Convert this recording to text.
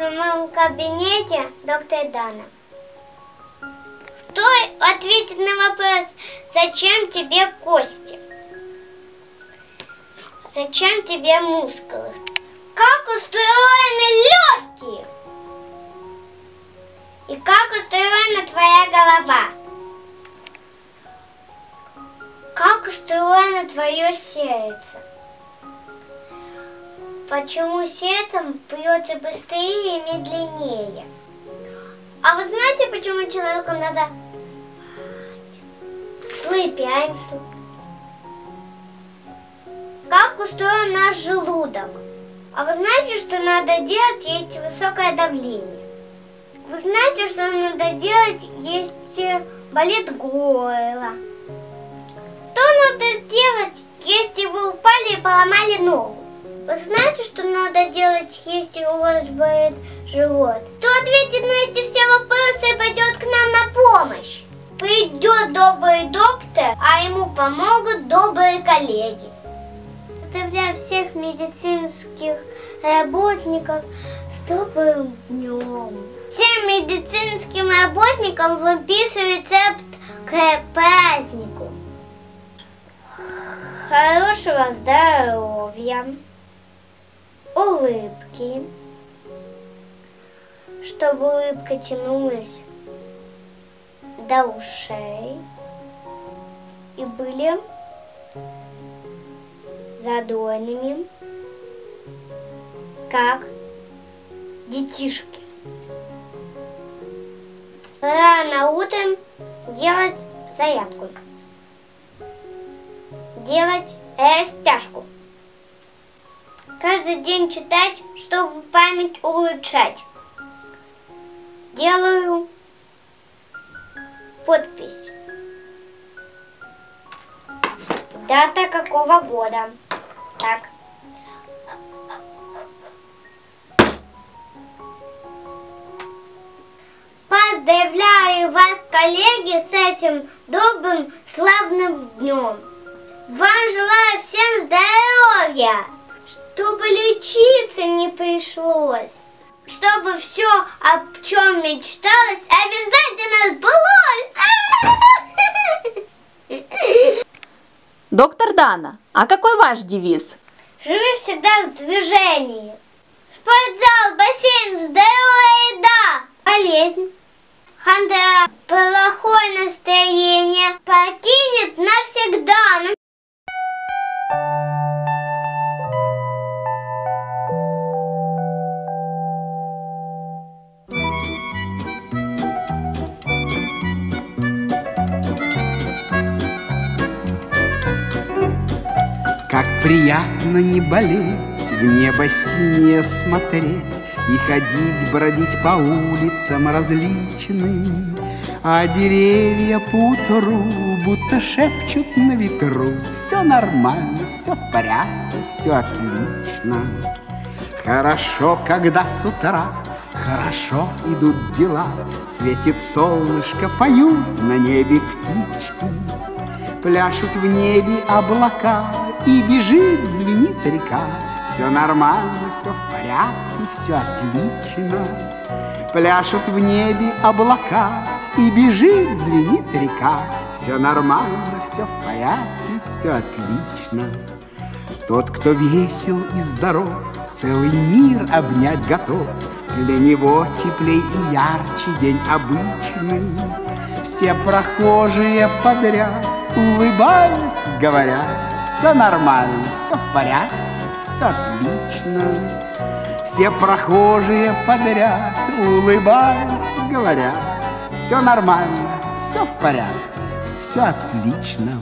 в моем кабинете доктор Дана. Кто ответит на вопрос, зачем тебе кости? Зачем тебе мускулы? Как устроены легкие? И как устроена твоя голова? Как устроено твое сердце? Почему сердцем бьется быстрее и медленнее? А вы знаете, почему человеку надо спать? Sleepy, I'm sleepy. Как устроен наш желудок? А вы знаете, что надо делать, есть высокое давление? Вы знаете, что надо делать, если болит горло? Что надо сделать, если вы упали и поломали ногу? Вы знаете, что надо делать, если у вас болит живот? Кто ответит на эти все вопросы и пойдет к нам на помощь? Придет добрый доктор, а ему помогут добрые коллеги. Поздравляю всех медицинских работников с добрым днем. Всем медицинским работникам выписываю рецепт к празднику. Хорошего здоровья, улыбки, чтобы улыбка тянулась до ушей и были задорными, как детишки. Рано утром делать зарядку. Делать растяжку. Каждый день читать, чтобы память улучшать. Делаю подпись. Дата какого года. Так. Поздравляю вас, коллеги, с этим добрым, славным днем. Вам желаю всем здоровья, чтобы лечиться не пришлось, чтобы все, о чем мечталось, обязательно сбылось. Доктор Дана, а какой ваш девиз? Живи всегда в движении. Спортзал, бассейн, здоровая еда, болезнь. Хандра, Как приятно не болеть, в небо синее смотреть И ходить, бродить по улицам различным, А деревья по утру будто шепчут на ветру. Все нормально, все в порядке, все отлично. Хорошо, когда с утра Хорошо идут дела, Светит солнышко, поют на небе птички. Пляшут в небе облака И бежит, звенит река. Все нормально, все в порядке, все отлично. Пляшут в небе облака И бежит, звенит река. Все нормально, все в порядке, все отлично. Тот, кто весел и здоров Целый мир обнять готов. Для него теплей и ярче день обычный. Все прохожие подряд улыбаясь, говорят, все нормально, все в порядке, все отлично. Все прохожие подряд, улыбаясь, говорят, все нормально, все в порядке, все отлично.